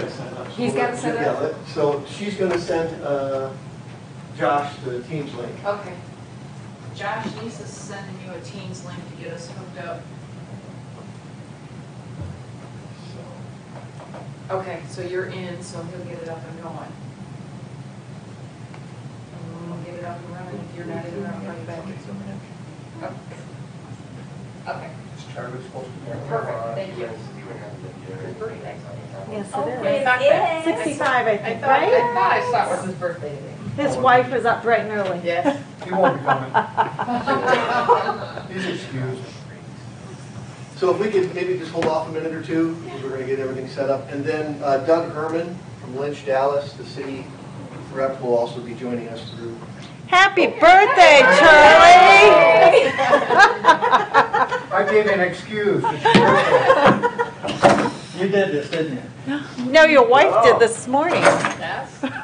got to set it up. He's got to set it Yeah, up? let- So she's gonna send, uh, Josh the Teams link. Okay. Josh, Lisa's sending you a Teams link to get us hooked up. Okay, so you're in, so he'll get it up and going. And we'll get it up and running, if you're not in, I'll bring you back. Okay. Okay. Is Charlie supposed to be? Perfect, thank you. Yes, Oh, it wait, is. not that. Sixty-five, I I think, thought, I right? thought I saw it was his birthday today. His wife was up bright and early. Yes. He won't be coming. He's excused. So if we could maybe just hold off a minute or two, because we're gonna get everything set up. And then uh, Doug Herman from Lynch, Dallas, the city rep, will also be joining us through. Happy birthday, Charlie! I gave an excuse. It's your birthday. You did this, didn't you? No, your wife did this morning. Yes.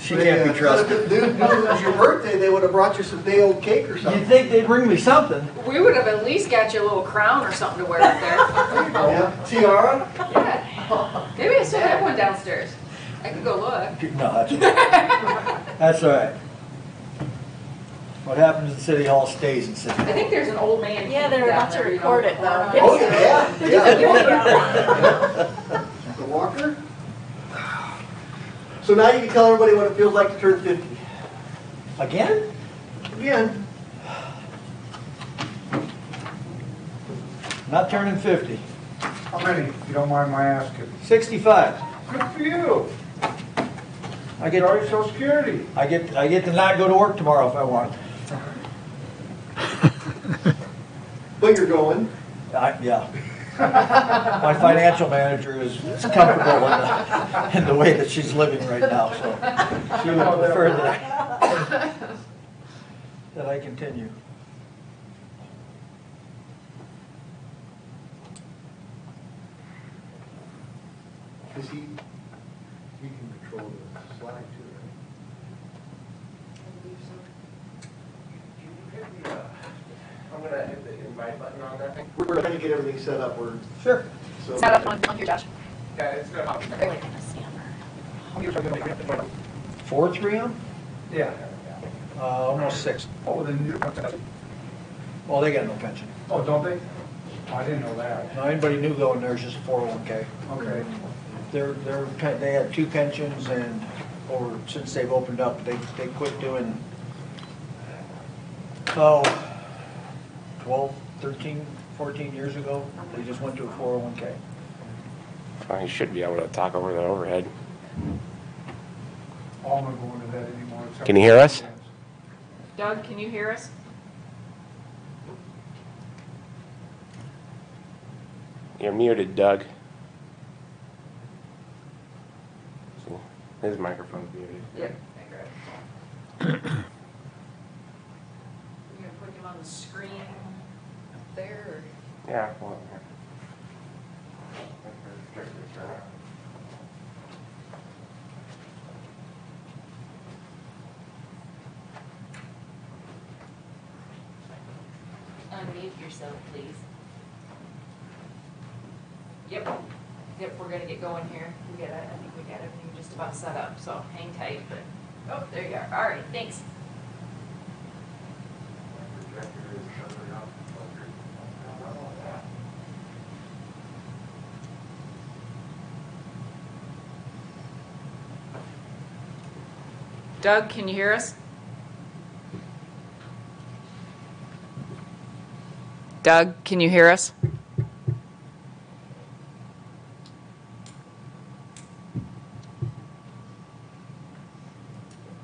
She can't be But trusted. if it was your birthday, they would have brought you some day old cake or You'd something. think they'd bring me something. We would have at least got you a little crown or something to wear up there. Yeah, tiara? Yeah. Maybe I still have one downstairs. I could go look. No, that's all right. That's all right. What happens in City Hall stays in City Hall. I think there's an old man. Yeah, they're about to there, you know. record it, though. Oh, oh yeah, yeah. The walker? So now you can tell everybody what it feels like to turn 50. Again? Again, Not turning 50. How many, if you don't mind my asking? 65. Good for you. I get, Enjoy social security. I get, I get to not go to work tomorrow if I want. But you're going. I, yeah. My financial manager is is comfortable in the, in the way that she's living right now, so she would prefer that I, that I continue. Because he, he can control the slide too, right? I'm gonna hit the invite button on that thing. We're trying to get everything set up, we're, Sure. so. Set up on, on here, Josh. Yeah, it's gonna hop. Four, three of them? Yeah. Uh, almost six. Oh, then you, Well, they got no pension. oh, don't they? Oh, I didn't know that. Now, anybody new going there is just a four oh one K. Okay. They're, they're, pe- they had two pensions and, or since they've opened up, they, they quit doing, oh, 12, 13, 14 years ago, they just went to a four oh one K. Well, you should be able to talk over the overhead. I'm not going to that anymore. except Can you hear us? Doug, can you hear us? You're muted, Doug. See, His microphone's muted. Yep. I grabbed it. Gonna put him on the screen up there, Yeah. well, Unmute yourself, please. Yep, yep, we're gonna get going here. We got, I think we got everything just about set up, so hang tight, but, oh, there you are. All right, thanks. Doug, can you hear us? Doug, can you hear us?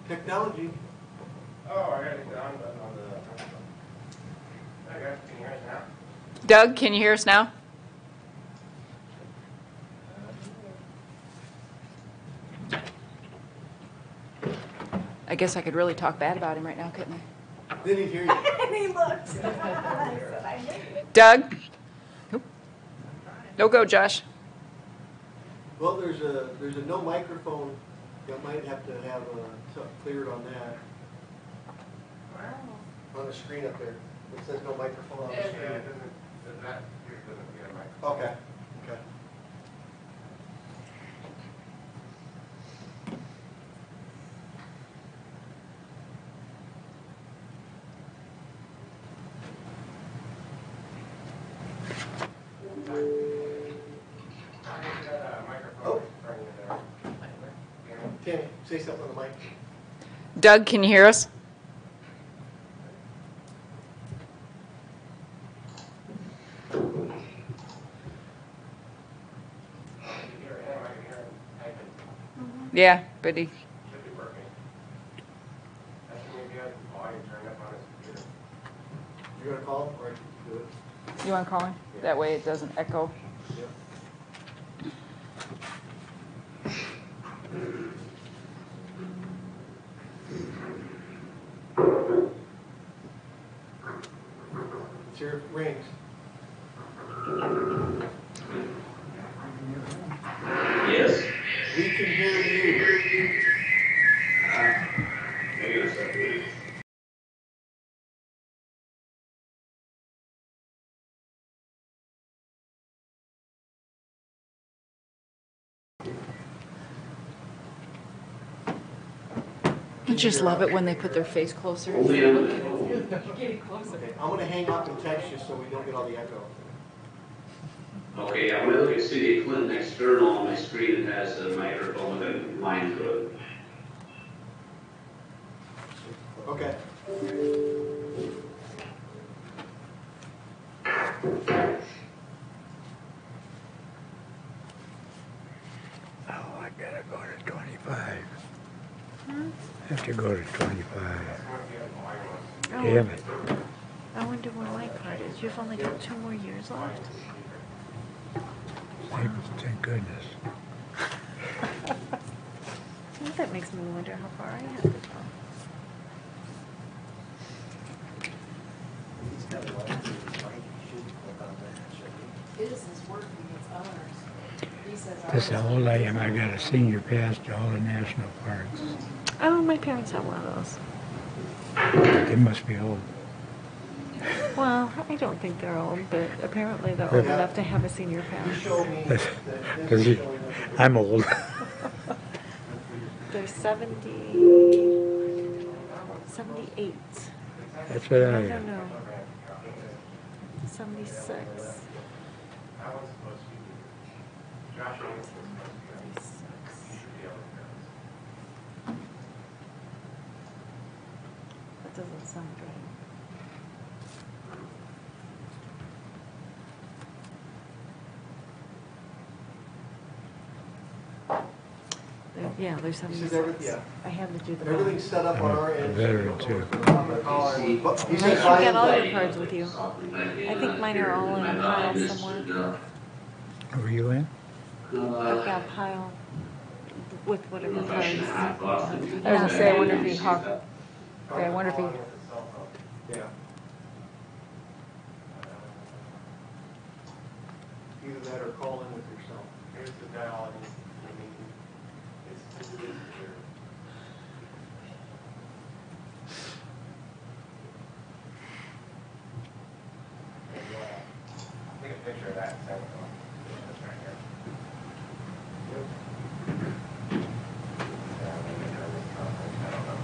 Technology. Oh, I gotta get on, button on the. I got, can you hear us now? Doug, can you hear us now? Guess I could really talk bad about him right now, couldn't I? Then he'd hear you. And he looked. Doug? Nope. No go, Josh. Well, there's a, there's a no microphone, you might have to have uh, something cleared on that, on the screen up there. It says no microphone on the Yeah, screen. it doesn't, that, doesn't get a microphone. Okay, okay. Say something on the mic? Doug, can you hear us? Hear him, I can hear him typing. Yeah, but he, Should be working. I think maybe I have the volume turned up on his computer. You're gonna call him, or I can do it? you want to call him? That way it doesn't echo. Yep. It's your rings. Yes. We can hear you. Hang on a second. I just love it when they put their face closer. Getting closer. Okay, I'm gonna hang up and text you so we don't get all the echo. Okay, I'm gonna look at City of Clinton external on my screen. It has a microphone with a line to it. Okay. Oh, I gotta go to twenty-five. Have to go to twenty-five. Oh, Damn it. I wonder where my card is. You've only got two more years left. Thank, thank goodness. That makes me wonder how far I have to go. He's got a license, right? He should click on that, shouldn't he? His is working, it's ours. He says That's how old I am. I got a senior pass to all the national parks. Oh, my parents have one of those. They must be old. Well, I don't think they're old, but apparently they're old Yeah. enough to have a senior You pass. showed me that his Because is he- showing up I'm old. They're 70, 78. That's what I I don't am. know. 76. That one's supposed to be, Josh Amos was supposed to be, he should be able to hear us. That doesn't sound good. They're- Yeah, they're This is every- yeah. I had to do the. Everything's set up on our end. Veteran, too. But He Nice, you buy got all your cards with you. I think mine are all in a pile somewhere. Were you in? I've got a pile with whatever cards. I was gonna say, I wonder if he hawk, okay, I wonder if he, Calling with his cell phone. Yeah. Either that or call in with yourself. Here's the dial, I mean, it's, it's, it's clear. Take a picture of that, and send it to him. This right here. Yeah, maybe turn this conference, I don't know.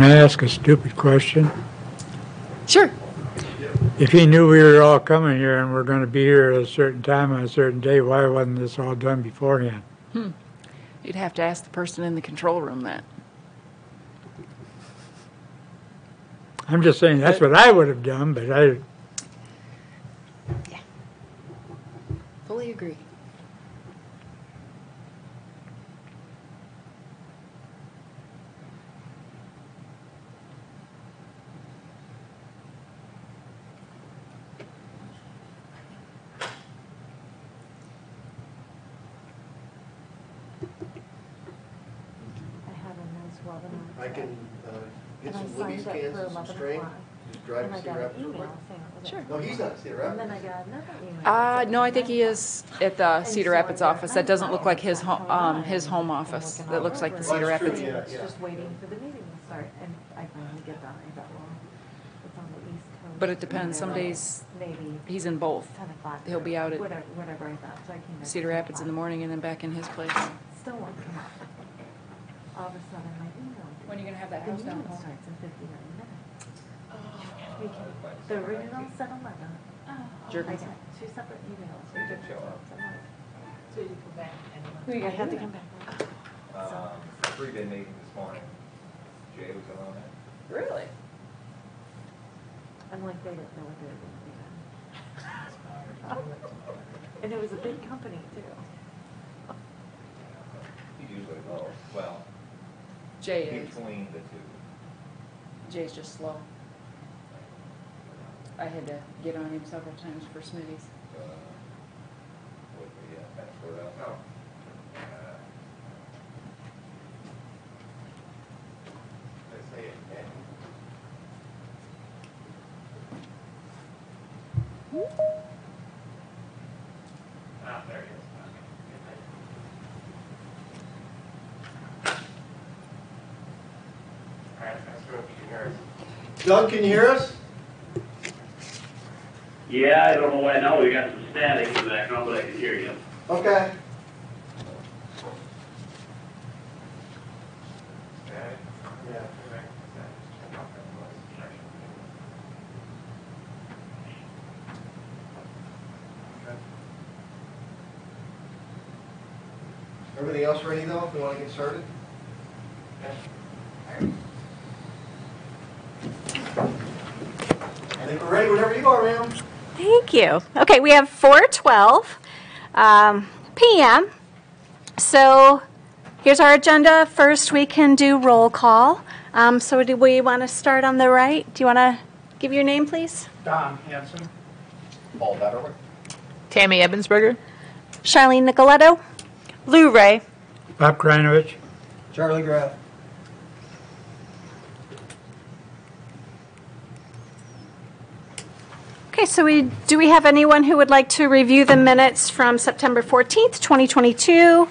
Can I ask a stupid question? sure. If he knew we were all coming here and we're gonna be here at a certain time on a certain day, why wasn't this all done beforehand? Hmm. You'd have to ask the person in the control room that. I'm just saying, that's what I would have done, but I, Yeah. Fully agree. I can uh, get And I some Libby's signed up cans for and some 11 string, o'clock. just drive And to I Cedar got Rapids real quick. email saying it was. Sure. No, he's not Cedar And then I Rapids. got another email. Uh, no, I think he is at the Cedar Rapids office. That doesn't look like his from home, um, his home office. looking That looks like the Cedar Well, that's true, Rapids. yeah. It's Just waiting for the meeting to start, and I finally get done, I thought, well, it's on the east coast. But it depends. Some days Maybe He's in both. ten o'clock. He'll be out at Whatever, whatever I thought, so I came. at Cedar 10 Rapids in the o'clock. morning and then back in his place. Still won't come up. All of a sudden, my email. When are you gonna have that The house down? meeting starts in fifty-nine minutes. We can- The original seven eleven I got two separate emails. We did show up. So you come back anyway. We had to come back. Um, three-day meeting this morning. Jay was on it. Really? I'm like, they didn't know what they were going to do. And it was a big company too. He usually low, well, Jay is. between the two. Jay's just slow. I had to get on him several times for Smitty's. Uh, Would be, uh, password out. No. Uh, They say it, yeah. Ah, there he is. All right, let's go if you can hear us. Doug, can you hear us? Yeah, I don't know why now, we got some static in the background, but I can hear you. Okay. Static? Yeah. Correct. Turn off that noise. Okay. Everything else ready though, if we want to get started? I think we're ready whenever you are, ma'am. Thank you. Okay, we have 4:12 um, PM. So here's our agenda. First, we can do roll call. Um, So do we want to start on the right? Do you want to give your name, please? Don Hanson. Paul Betterwick? Tammy Ebbensberger? Charlene Nicoletto? Lou Ray. Bob Kranovich, Charlie Graff? Okay, so we, do we have anyone who would like to review the minutes from September 14th, 2022?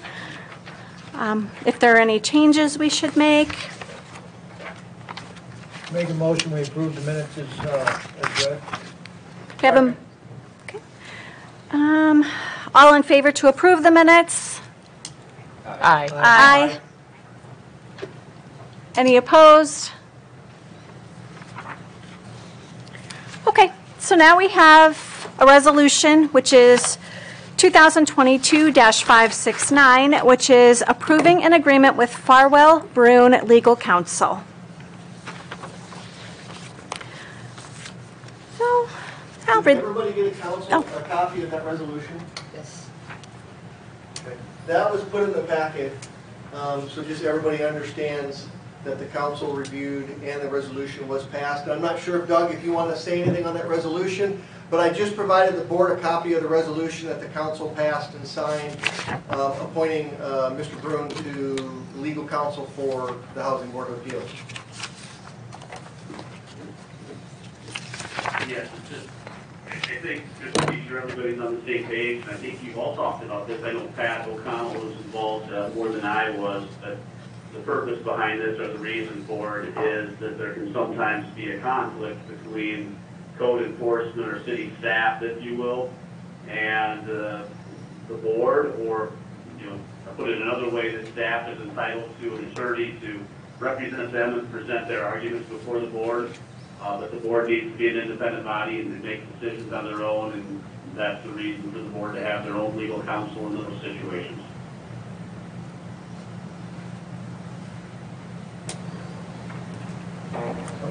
Um, If there are any changes we should make? Make a motion, we approve the minutes as, uh, as read. We have a- okay. Um, All in favor to approve the minutes? Aye. Aye. Any opposed? Okay, so now we have a resolution, which is 2022-569, which is approving an agreement with Farwell Brune Legal Counsel. So, I'll Did read, everybody get a council, Oh. a copy of that resolution? Yes. Okay. That was put in the packet, um, so just everybody understands that the council reviewed and the resolution was passed. I'm not sure if Doug, if you want to say anything on that resolution, but I just provided the board a copy of the resolution that the council passed and signed, uh, appointing uh, Mr. Brune to legal counsel for the Housing Board of Appeals. Yes, just, I think, just to be sure everybody's on the same page, I think you've all talked about this, I know Pat O'Connell was involved uh, more than I was, but the purpose behind this, or the reason for it, is that there can sometimes be a conflict between code enforcement or city staff, if you will, and uh, the board, or, you know, put it another way, that staff is entitled to an attorney to represent them and present their arguments before the board. Uh, but the board needs to be an independent body and to make decisions on their own, and that's the reason for the board to have their own legal counsel in those situations.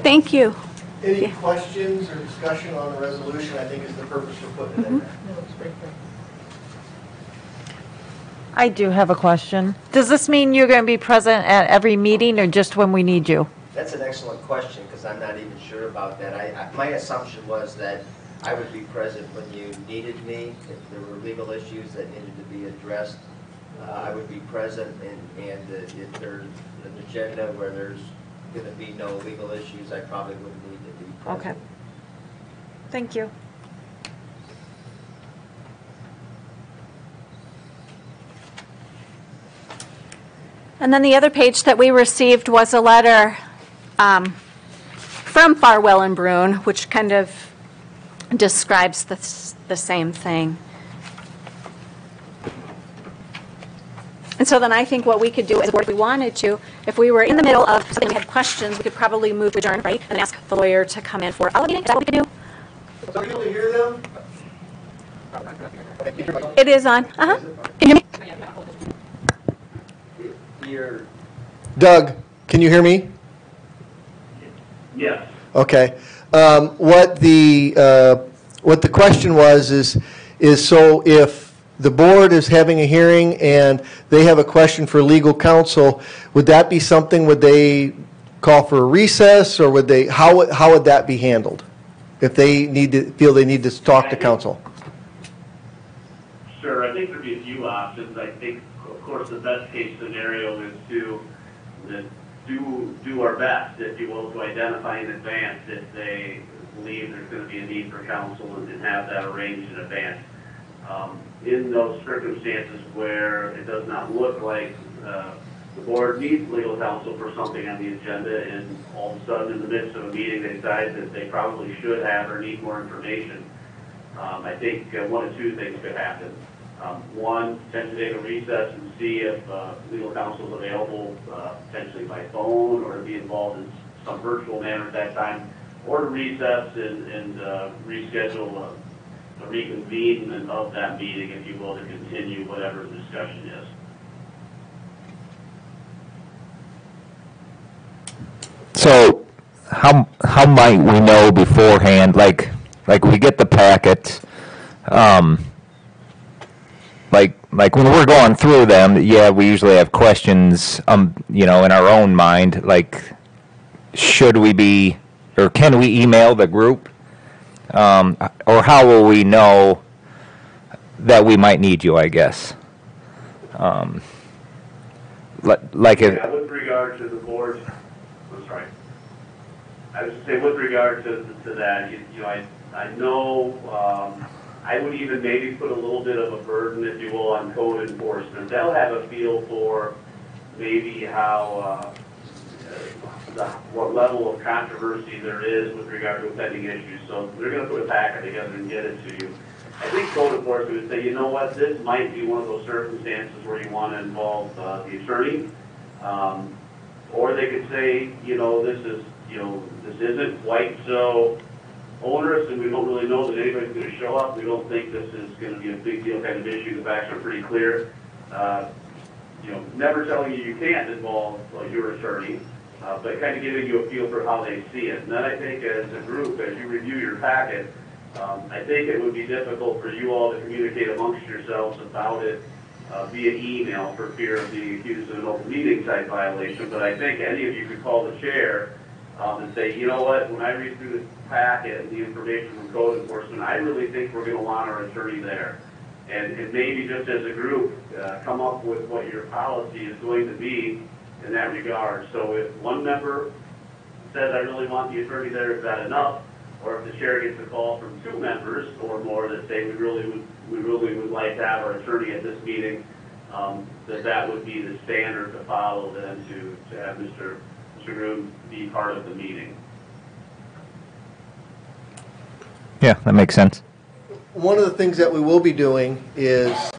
Thank you. Any Yeah. questions or discussion on the resolution, I think is the purpose for putting it in there. That looks pretty good. I do have a question. Does this mean you're going to be present at every meeting or just when we need you? That's an excellent question, because I'm not even sure about that. I, I- my assumption was that I would be present when you needed me, if there were legal issues that needed to be addressed, uh, I would be present, and, and uh, if there's an agenda where there's gonna be no legal issues, I probably wouldn't need to be present. Okay. Thank you. And then the other page that we received was a letter um, from Farwell and Brune, which kind of describes the, the same thing. And so then I think what we could do as a board, if we wanted to, if we were in the middle of something, we had questions, we could probably move to adjourn, right? And then ask the lawyer to come in for a meeting, is that what we could do? So are you able to hear them? It is on. Uh-huh. Can you hear me? You're, Doug, can you hear me? Yes. Okay. Um, What the, uh, what the question was is, is so if the board is having a hearing and they have a question for legal counsel, would that be something, would they call for a recess, or would they, how, how would that be handled? If they need to, feel they need to talk to counsel? Sure, I think there'd be a few options. I think, of course, the best case scenario is to do, do our best, if you will, to identify in advance if they believe there's gonna be a need for counsel and and have that arranged in advance. Um, In those circumstances where it does not look like uh, the board needs legal counsel for something on the agenda, and all of a sudden, in the midst of a meeting, they decide that they probably should have or need more information, um, I think uh, one of two things could happen. Um, one, potentially take a recess and see if, uh, legal counsel is available, uh, potentially by phone or to be involved in some virtual manner at that time, or to recess and, and, uh, reschedule a, a reconvene of that meeting, if you will, to continue whatever the discussion is. So, how, how might we know beforehand, like, like we get the packet, um, like, like when we're going through them, yeah, we usually have questions, um, you know, in our own mind, like, should we be, or can we email the group? Um, or how will we know that we might need you, I guess? Um, li- like if, Yeah, with regard to the board, I'm sorry. I saying, with regard to, to that, you, you know, I, I know, um, I would even maybe put a little bit of a burden, if you will, on code enforcement. They'll have a feel for maybe how, uh, the, what level of controversy there is with regard to pending issues. So they're gonna put a packet together and get it to you. I think code enforcement would say, you know what, this might be one of those circumstances where you want to involve uh, the attorney. Um, Or they could say, you know, this is, you know, this isn't quite so onerous and we don't really know that anybody's going to show up. We don't think this is going to be a big deal kind of issue. The facts are pretty clear. Uh, You know, never telling you you can't involve uh, your attorney, uh, but kind of giving you a feel for how they see it. And then I think as a group, as you review your packet, um, I think it would be difficult for you all to communicate amongst yourselves about it uh, via email for fear of being accused of an open meeting type violation. But I think any of you could call the chair um, and say, you know what, when I read through this packet and the information from code enforcement, I really think we're going to want our attorney there. And, and maybe just as a group, uh, come up with what your policy is going to be in that regard. So if one member says, I really want the attorney there, is that enough? Or if the chair gets a call from two members or more that say, we really would, we really would like to have our attorney at this meeting, um, that that would be the standard to follow then to, to have Mr. Mr. Groom be part of the meeting. yeah, that makes sense. One of the things that we will be doing is